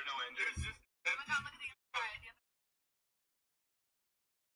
there are no injuries.